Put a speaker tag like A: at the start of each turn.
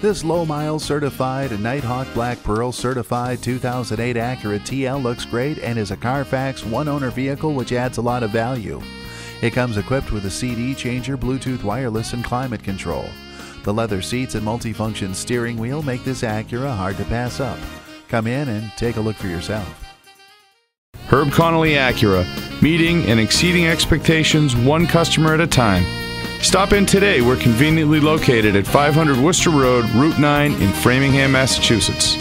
A: This low mile certified Nighthawk Black Pearl certified 2008 Acura TL looks great and is a Carfax one owner vehicle which adds a lot of value. It comes equipped with a CD changer, Bluetooth wireless, and climate control. The leather seats and multifunction steering wheel make this Acura hard to pass up. Come in and take a look for yourself.
B: Herb Connolly Acura, meeting and exceeding expectations one customer at a time. Stop in today. We're conveniently located at 500 Worcester Road, Route 9 in Framingham, Massachusetts.